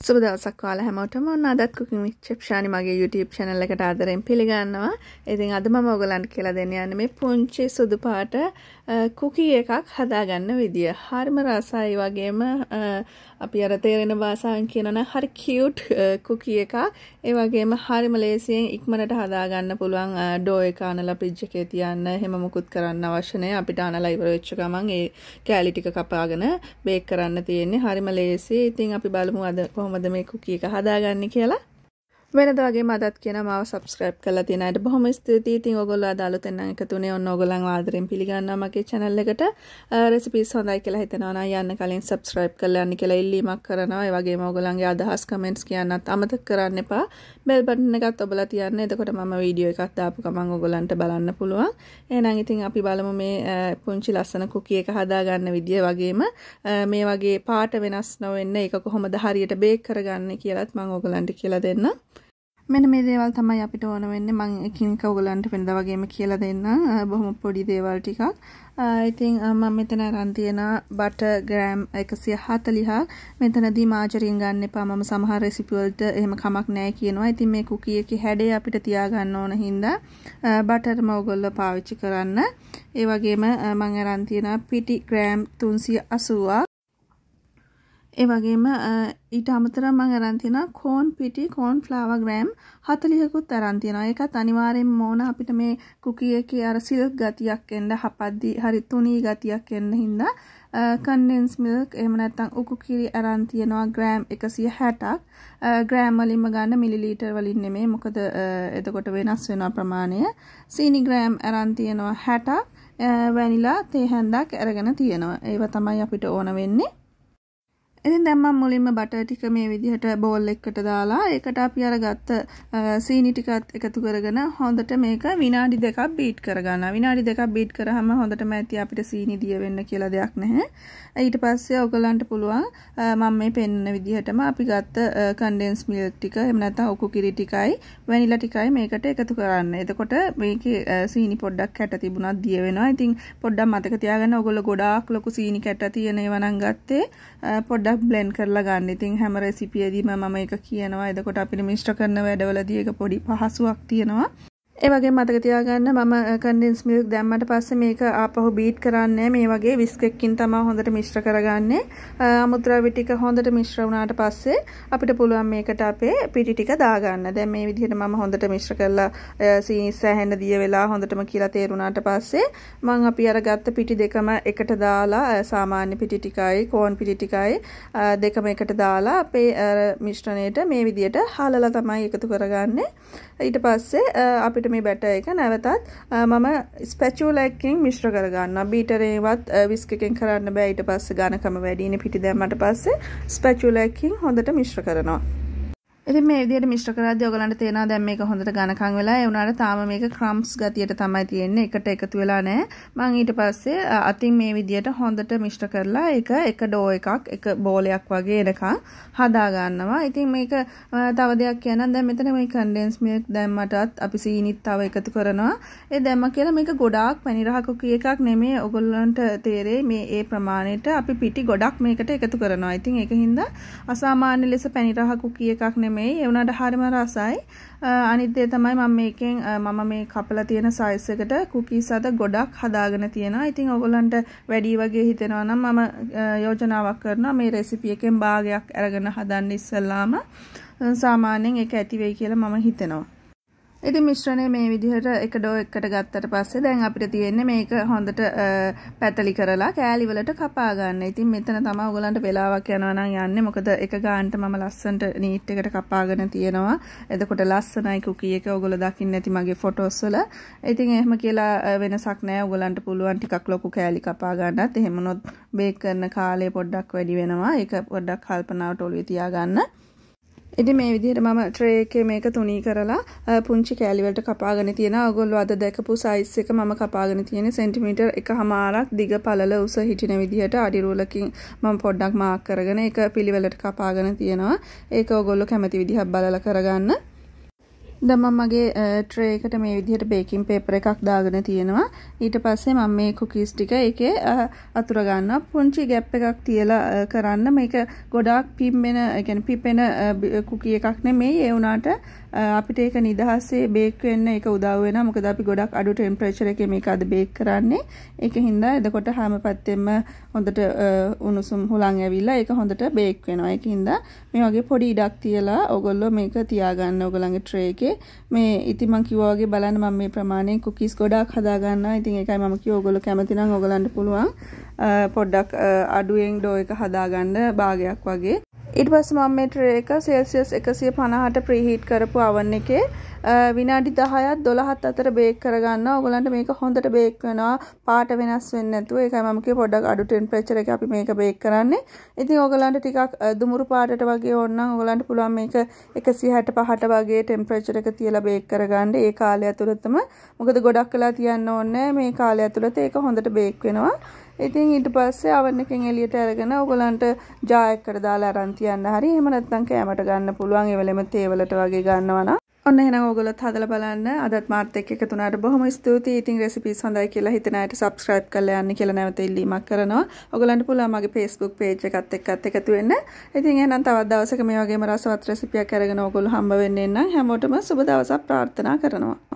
සුබ දවසක් ඔයාලා හැමෝටම ඔන්න අදත් කුකින් විත් චෙප්ෂානි මගේ YouTube channel එකට ආදරෙන් පිළිගන්නවා. ඉතින් අද මම ඔයගලන්ට කියලා දෙන්න යන්නේ මේ පුංචි සුදු පාට කුකී එකක් හදාගන්න විදිය. හරිම රසයි වගේම අපි අර තේරෙන භාෂාවෙන් කියනවනම් හරි කියුට් කුකී එකක්. ඒ වගේම හරිම ලේසියෙන් ඉක්මනට හදාගන්න පුළුවන් ඩෝ එක අනලා ෆ්‍රිජ් එකේ තියන්න එහෙම මුකුත් කරන්න අවශ්‍ය නැහැ. අපිට අනලා ඉවර වෙච්ච ගමන් ඒ කෑලි ටික කපාගෙන බේක් කරන්න තියෙන්නේ. හරිම ලේසි. ඉතින් අපි බලමු අද කොහොමද මේ කුකී එක හදාගන්නේ කියලා. වෙනද වගේ මදත් කියන මාව සබස්ක්‍රයිබ් කරලා තියෙන අයට බොහොම ස්තුතියි. ඉතින් ඔයගොල්ලෝ අද අලුතෙන් නම් එකතුනේ ඔන්න ඔයගොල්ලන්ව ආදරෙන් පිළිගන්නවා මගේ channel එකට. රෙසිපීස් හොඳයි කියලා හිතනවා නම් යන්න කලින් සබස්ක්‍රයිබ් කරලා යන්න කියලා ඉල්ලීමක් කරනවා. ඒ වගේම ඔයගොල්ලන්ගේ අදහස් කමෙන්ට්ස් කියන්නත් අමතක කරන්න එපා. බෙල් බටන් එකත් ඔබලා තියන්න. එතකොට මම වීඩියෝ එකක් දාපු ගමන් ඔයගොල්ලන්ට බලන්න පුළුවන්. එහෙනම් ඉතින් අපි බලමු මේ පුංචි ලස්සන කුකී එක හදාගන්න විදිය වගේම මේ වගේ පාට වෙනස් නොවෙන්න ඒක කොහොමද හරියට බේක් කරගන්නේ කියලාත් මම ඔයගොල්ලන්ට කියලා දෙන්නම්. මෙන්න මේ දේවල් තමයි අපිට ඕන වෙන්නේ. මම එකින් එක ඔයගලන්ට වෙනදා වගේම කියලා දෙන්න. බොහොම පොඩි දේවල් ටිකක්. ඉතින් මම මෙතන අරන් තියෙන බටර් ග්‍රෑම් 140ක් මෙතනදී මාජරින් ගන්න එපා. මම සමහර රෙසිපි වලට එහෙම කමක් නැහැ කියනවා. ඉතින් මේ කුකී එකේ හැඩය අපිට තියාගන්න ඕන හින්දා බටර්ම ඔයගොල්ලෝ පාවිච්චි කරන්න. ඒ වගේම මම අරන් තියෙන පිටි ග්‍රෑම් 380ක් ඒ වගේම ඊට අමතරව මම අරන් තියෙනවා කෝන් පිටි කෝන් ෆ්ලාවර් ග්‍රෑම් 40කුත් අරන් තියෙනවා. ඒකත් අනිවාර්යෙන්ම ඕන අපිට මේ කුකී එකේ අර සිල්ක් ගතියක් එන්න හපද්දි හරි තුනී ගතියක් එන්න හින්දා කන්ඩෙන්ස් මිල්ක් එහෙම නැත්නම් උකු කිරි අරන් තියෙනවා ග්‍රෑම් 160ක්. ග්‍රෑම් වලින්ම ගන්න මිලිලීටර් වලින් නෙමෙයි. මොකද එතකොට වෙනස් වෙනවා ප්‍රමාණය. සීනි ග්‍රෑම් අරන් තියෙනවා 60ක්. වැනිලා තේ හැන්දක් අරගෙන තියෙනවා. ඒව තමයි අපිට ඕන වෙන්නේ. ඉතින් දැන් මම මුලින්ම බටර් ටික මේ විදිහට බෝල් එකකට දාලා ඒකට අපි අර ගත්ත සීනි ටිකත් එකතු කරගෙන හොඳට මේක විනාඩි දෙකක් බීට් කරගන්නවා. විනාඩි දෙකක් බීට් කරාම හොඳටම ඇති අපිට සීනි දිය වෙන්න කියලා දෙයක් නැහැ. ඊට පස්සේ ඔයගලන්ට පුළුවන් මම මේ පෙන්වන විදිහටම අපි ගත්ත කන්ඩෙන්ස් මිල්ක් ටික එහෙම නැත්නම් උකු කිරි ටිකයි වැනිලා ටිකයි මේකට එකතු කරන්න. එතකොට මේකේ සීනි පොඩ්ඩක් කැට තිබුණත් දිය වෙනවා. ඉතින් පොඩ්ඩක් මතක තියාගන්න ඔයගොල්ලෝ ගොඩාක් ලොකු සීනි කැට තියෙන ඒවා නම් ගත්තේ පොඩ්ඩක් ටිකක් බ්ලෙන්ඩ් කරලා ගන්න. ඉතින් හැම රෙසිපියදීම මම ඒක කියනවා. එතකොට අපිට මිශ්‍ර කරන වැඩවලදී ඒක පොඩි පහසුවක් තියෙනවා. ඒ වගේ මතක තියාගන්න මම කන්ඩෙන්ස් මිල්ක් දැම්මට පස්සේ මේක ආපහු බීට් කරන්නේ මේ වගේ විස්ක් එකකින් තමයි හොඳට මිශ්‍ර කරගන්නේ. අමුද්‍රව්‍ය ටික හොඳට මිශ්‍ර වුණාට පස්සේ අපිට පුළුවන් මේකට අපේ පිටි ටික දාගන්න. දැන් මේ විදිහට මම හොඳට මිශ්‍ර කරලා සීනි සැහැන්න දිය වෙලා හොඳටම කියලා තේරුණාට පස්සේ මම අපි අර ගත්ත පිටි දෙකම එකට දාලා සාමාන්‍ය පිටි ටිකයි කෝන් පිටි ටිකයි දෙකම එකට දාලා අපේ මිශ්‍රණයට මේ විදිහට හලලා තමයි එකතු කරගන්නේ. ඊට පස්සේ අපිට අපිට මේ බැටර් එක නැවතත් මම ස්පැචුලා එකකින් මිශ්‍ර කරගන්නවා. බීටරේවත් විස්ක් එකෙන් කරන්න බෑ ඊට පස්සේ ඝනකම වැඩිනේ පිටි දැම්මට පස්සේ ස්පැචුලා එකකින් හොඳට මිශ්‍ර කරනවා. ඉතින් මේ විදිහට මිශ්‍ර කරද්දී ඔයගලන්ට තේනවා දැන් මේක හොඳට ඝනකම් වෙලා ඒ වුණාට තාම මේක ක්‍රම්ස් ගතියට තමයි තියෙන්නේ. එකට එකතු වෙලා නැහැ. මම ඊට පස්සේ අතින් මේ විදිහට හොඳට මිශ්‍ර කරලා ඒක එක ඩෝ එකක් එක බෝලයක් වගේ එනකන් හදා ගන්නවා. ඉතින් මේක තව දෙයක් කියනනම්. දැන් මෙතන මේ කන්ඩෙන්ස් මිල්ක් දැම්මටත් අපි සීනිත් තව එකතු කරනවා. ඒ දැම්ම කියලා මේක ගොඩාක් පැණි රහ කුකී එකක් නෙමෙයි ඔයගොල්ලන්ට තේරෙයි මේ ඒ ප්‍රමාණයට අපි පිටි ගොඩක් මේකට එකතු කරනවා. ඉතින් ඒක හින්දා අසාමාන්‍ය ලෙස පැණි රහ කුකී එකක් නෙමෙයි නෙමෙයි ඒ වුණාට හරිම රසයි. අනිත් දේ තමයි මම මේකෙන් මම මේ කපලා තියෙන සයිස් එකට කුකීස් අද ගොඩක් හදාගෙන තියෙනවා. ඉතින් ඔයගොල්ලන්ට වැඩි වගේ හිතෙනවා නම් මම යෝජනාවක් කරනවා මේ රෙසිපි එකෙන් භාගයක් අරගෙන හදන්න ඉස්සෙල්ලාම. සාමාන්‍යයෙන් ඒක ඇති වෙයි කියලා මම හිතනවා. ඉතින් මිශ්‍රණය මේ විදිහට එක ඩෝ එකට ගත්තට පස්සේ දැන් අපිට තියෙන්නේ මේක හොඳට පැතලි කරලා කෑලි වලට කපා ගන්න. ඉතින් මෙතන තමයි ඔයගලන්ට වෙලාවක් යනවා නම් යන්නේ. මොකද එක ගානට මම ලස්සනට නීට් එකට කපාගෙන තියෙනවා. එතකොට ලස්සනයි කුකී එක ඔයගොල්ලෝ දකින්න ඇති මගේ ෆොටෝස් වල. ඉතින් එහෙම කියලා වෙනසක් නැහැ. ඔයගලන්ට පුළුවන් ටිකක් ලොකු කෑලි කපා ගන්නත්. එහෙම නොත් බේක් කරන කාලය පොඩ්ඩක් වැඩි වෙනවා. ඒක පොඩ්ඩක් කල්පනාවට ඔළුවේ තියාගන්න. ඉතින් මේ විදිහට මම ට්‍රේ එකේ මේක තුනී කරලා පුංචි කෑලි වලට කපාගෙන තියෙනවා. ඔයගොල්ලෝ අද දැකපු සයිස් එක මම කපාගෙන තියෙන්නේ සෙන්ටිමීටර් එකහමාරක් දිග පළල උස හිටින විදිහට අඩි රූලකින් මම පොඩ්ඩක් මාක් කරගෙන ඒක පිළිවෙලට කපාගෙන තියෙනවා. ඒක ඔයගොල්ලෝ කැමති විදිහක් බලලා කරගන්න. දැන් මම මගේ ට්‍රේ එකට මේ විදිහට බේකින් පේපර් එකක් දාගෙන තියෙනවා. ඊට පස්සේ මම මේ කුකීස් ටික ඒකේ අතුර ගන්නවා. පුංචි ගැප් එකක් තියලා කරන්න. මේක ගොඩාක් පිම්බෙන, ඒ කියන්නේ පිපෙන කුකී එකක් නෙමෙයි. ඒ වුණාට අපිට ඒක නිදහසේ බේක් වෙන්න ඒක උදව් වෙනවා. මොකද අපි ගොඩක් අඩු ටෙම්පරේචර් එකේ මේක අද බේක් කරන්නේ. ඒකින් හින්දා එතකොට හැම පැත්තෙම හොඳට උණුසුම් හුලං ඇවිල්ලා ඒක හොඳට බේක් වෙනවා. ඒකින් හින්දා මේ වගේ පොඩි ඉඩක් තියලා ඔයගොල්ලෝ මේක තියාගන්න ඔයගොල්ලන්ගේ ට්‍රේ එකේ මේ ඉතින් මම කිව්වා වගේ බලන්න මම මේ ප්‍රමාණයෙන් කුකීස් ගොඩාක් හදා ගන්නවා. ඉතින් ඒකයි මම කිව්වා ඔයගොල්ලෝ කැමති නම් ඔයගලන්ට පුළුවන් පොඩ්ඩක් අඩුවෙන් ඩෝ එක හදාගන්න භාගයක් වගේ. ඊට පස්සේ මම මේ ට්‍රේ එක සෙල්සියස් 150ට ප්‍රීහීට් කරපු oven එකේ විනාඩි 10ත් 12ත් අතර බේක් කරගන්නවා. ඔයගලන්ට මේක හොඳට බේක් වෙනවා. පාට වෙනස් වෙන්නේ නැතුව. ඒකයි මම කිව්වේ පොඩ්ඩක් අඩු ටෙම්පරේචර් එකේ අපි මේක බේක් කරන්නේ. ඉතින් ඔයගලන්ට ටිකක් දුමුරු පාටට වගේ ඕන නම් ඔයගලන්ට පුළුවන් මේක 165ට වගේ ටෙම්පරේචර් එක තියලා බේක් කරගන්න. ඒ කාලය ඇතුළතම. මොකද ගොඩක් වෙලා තියන්න ඕනේ මේ කාලය ඇතුළත ඒක හොඳට බේක් වෙනවා. ඉතින් ඊට පස්සේ oven එකෙන් එළියට අරගෙන ඔයගලන්ට ජා එකකට දාලා අරන් තියන්න හරි. එහෙම නැත්නම් කෑමට ගන්න පුළුවන්. ඒ වෙලෙම තේවලට වගේ ගන්නවා නම් ඔන්න එහෙනම් ඕගොල්ලොත් හදලා බලන්න. අදත් මාත් එක්ක එකතු වුණාට බොහොම ස්තුතියි. ඉතින් රෙසිපීස් හොඳයි කියලා හිතන අයට subscribe කරලා යන්න කියලා නැවත ඉල්ලීමක් කරනවා. ඔයගලන්ට පුළුවන් මගේ Facebook page එකත් එක්කත් එකතු වෙන්න. ඉතින් එහෙනම් තවත් දවසක මේ වගේම රසවත් රෙසිපියක් අරගෙන ඕගොල්ලෝ හම්බ වෙන්න එන්නම්. හැමෝටම සුබ දවසක් ප්‍රාර්ථනා කරනවා.